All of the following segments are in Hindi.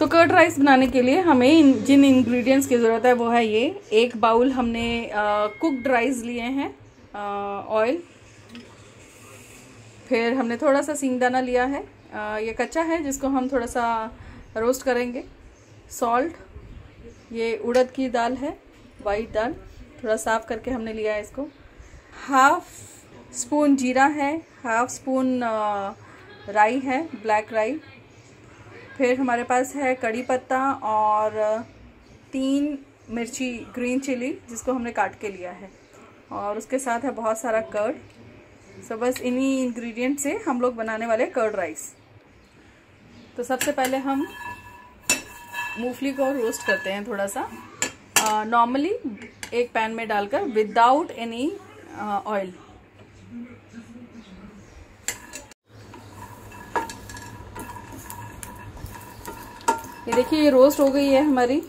सो कर्ड राइस बनाने के लिए हमें इन, जिन इंग्रेडिएंट्स की ज़रूरत है वो है ये। एक बाउल हमने कुकड राइस लिए हैं ऑयल फिर हमने थोड़ा सा सिंगदाना लिया है। आ, ये कच्चा है जिसको हम थोड़ा सा रोस्ट करेंगे। सॉल्ट ये उड़द की दाल है वाइट दाल। थोड़ा साफ़ करके हमने लिया है इसको। हाफ़ स्पून जीरा है हाफ़ स्पून राई है ब्लैक राई। फिर हमारे पास है कड़ी पत्ता और तीन मिर्ची ग्रीन चिली जिसको हमने काट के लिया है। और उसके साथ है बहुत सारा कर्ड सो बस इन्हीं इंग्रेडिएंट से हम लोग बनाने वाले कर्ड राइस तो सबसे पहले हम मूंगफली को रोस्ट करते हैं थोड़ा सा नॉर्मली एक पैन में डालकर विदाउट एनी ऑयल ये देखिए ये रोस्ट हो गई है हमारी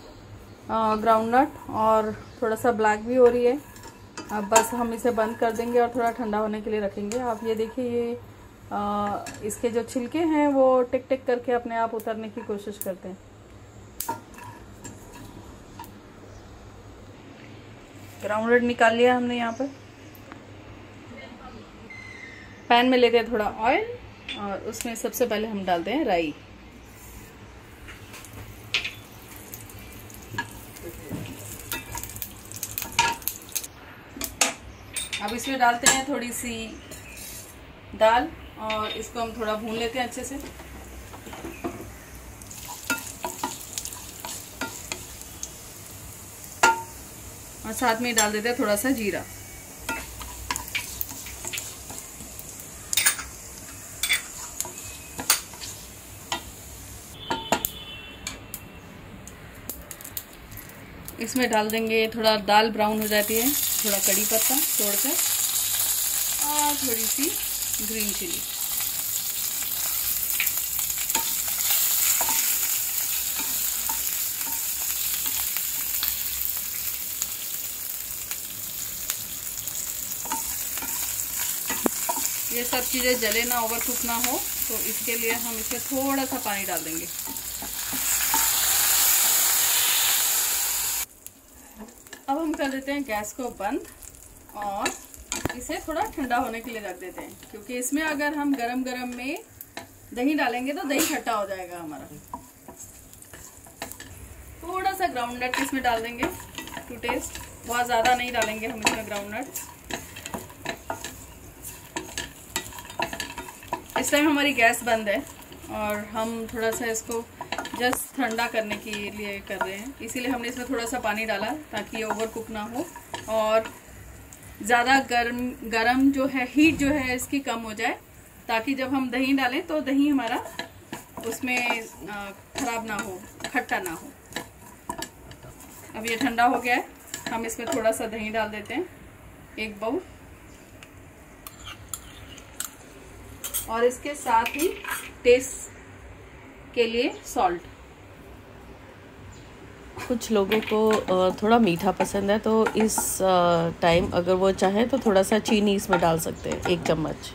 ग्राउंड नट और थोड़ा सा ब्लैक भी हो रही है। अब बस हम इसे बंद कर देंगे और थोड़ा ठंडा होने के लिए रखेंगे। आप ये देखिए ये आ, इसके जो छिलके हैं वो टिक टिक करके अपने आप उतरने की कोशिश करते हैं। ग्राउंडेड निकाल लिया हमने यहाँ पर। पैन में लेते हैं थोड़ा ऑयल और उसमें सबसे पहले हम डालते हैं राई। अब इसमें डालते हैं थोड़ी सी दाल और इसको हम थोड़ा भून लेते हैं अच्छे से। और साथ में डाल देते हैं थोड़ा सा जीरा। इसमें डाल देंगे, थोड़ा दाल ब्राउन हो जाती है, थोड़ा कड़ी पत्ता तोड़कर, और थोड़ी सी ग्रीन चिली। ये सब चीज़ें जले ना ओवर कुक ना हो तो इसके लिए हम इसमें थोड़ा सा पानी डाल देंगे। अब हम कर देते हैं गैस को बंद और इसे थोड़ा ठंडा होने के लिए रख देते हैं, क्योंकि इसमें अगर हम गरम गरम में दही डालेंगे तो दही खट्टा हो जाएगा हमारा। थोड़ा सा ग्राउंड नट इसमें डाल देंगे टू टेस्ट बहुत ज़्यादा नहीं डालेंगे हम इसमें ग्राउंड नट इस टाइम हमारी गैस बंद है और हम थोड़ा सा इसको जस्ट ठंडा करने के लिए कर रहे हैं। इसीलिए हमने इसमें थोड़ा सा पानी डाला ताकि ये ओवर कुक ना हो और ज़्यादा गर्म गर्म जो है हीट जो है इसकी कम हो जाए ताकि जब हम दही डालें तो दही हमारा उसमें ख़राब ना हो, खट्टा ना हो। अब ये ठंडा हो गया है। हम इसमें थोड़ा सा दही डाल देते हैं, एक बाउल और इसके साथ ही टेस्ट के लिए सॉल्ट कुछ लोगों को थोड़ा मीठा पसंद है तो इस टाइम अगर वो चाहें तो थोड़ा सा चीनी इसमें डाल सकते हैं एक चम्मच।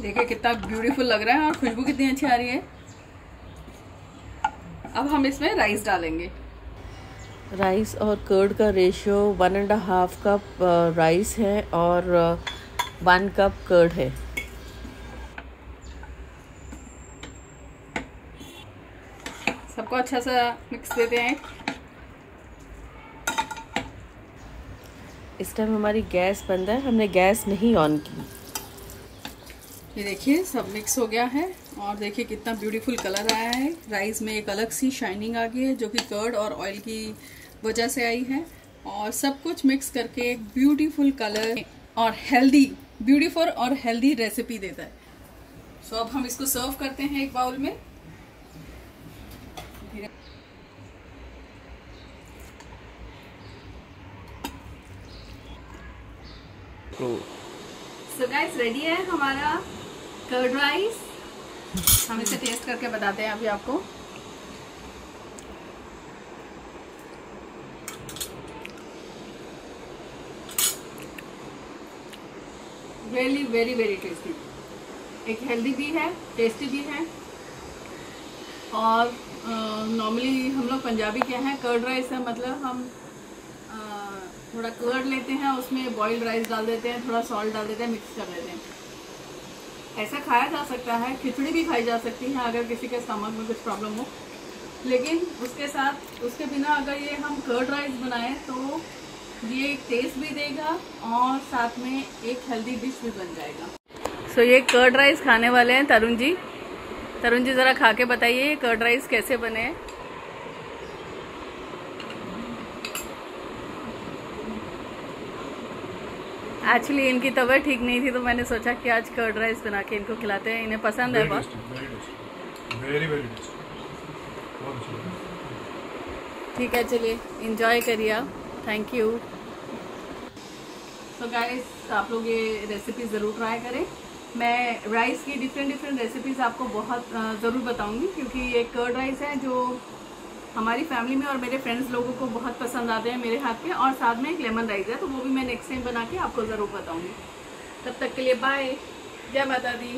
देखिए कितना ब्यूटीफुल लग रहा है और खुशबू कितनी अच्छी आ रही है। अब हम इसमें राइस डालेंगे। राइस और कर्ड का ratio one and half cup rice है और वन कप कर्ड है। सबको अच्छा सा मिक्स देते हैं। इस टाइम हमारी गैस बंद है हमने गैस नहीं ऑन की। ये देखिए सब मिक्स हो गया है और देखिए कितना ब्यूटीफुल कलर आया है। राइस में एक अलग सी शाइनिंग आ गई है जो कि कर्ड और ऑयल की वजह से आई है। और सब कुछ मिक्स करके एक ब्यूटीफुल कलर और हेल्दी ब्यूटीफुल और हेल्दी रेसिपी देता है। सो so, अब हम इसको सर्व करते हैं एक बाउल में। सो गाइस रेडी है हमारा कर्ड राइस हम इसे टेस्ट करके बताते हैं अभी आपको। वेरी वेरी वेरी टेस्टी एक हेल्दी भी है टेस्टी भी है। और नॉर्मली हम लोग पंजाबी क्या है। कर्ड राइस है मतलब हम आ, थोड़ा कर्ड लेते हैं उसमें बॉइल्ड राइस डाल देते हैं थोड़ा सॉल्ट डाल देते हैं मिक्स कर देते हैं। ऐसा खाया जा सकता है खिचड़ी भी खाई जा सकती है अगर किसी के स्टमक में कुछ प्रॉब्लम हो। लेकिन उसके साथ उसके बिना अगर ये हम कर्ड राइस बनाएँ तो ये एक टेस्ट भी देगा और साथ में एक हेल्दी डिश भी बन जाएगा। सो so, ये कर्ड राइस खाने वाले हैं तरुण जी। तरुण जी ज़रा खा के बताइए ये कर्ड राइस कैसे बने हैं? एक्चुअली इनकी तबीयत ठीक नहीं थी तो मैंने सोचा कि आज कर्ड राइस बना के इनको खिलाते हैं इन्हें पसंद है बहुत। ठीक है चलिए इंजॉय करिए आप। थैंक यू तो गाइस आप लोग ये रेसिपी ज़रूर ट्राई करें। मैं राइस की डिफरेंट डिफरेंट रेसिपीज़ आपको बहुत ज़रूर बताऊँगी क्योंकि ये कर्ड राइस है जो हमारी फैमिली में और मेरे फ्रेंड्स लोगों को बहुत पसंद आते हैं मेरे हाथ के और साथ में एक लेमन राइस है तो वो भी मैं नेक्स्ट टाइम बना के आपको ज़रूर बताऊँगी। तब तक के लिए बाय जय माता दी।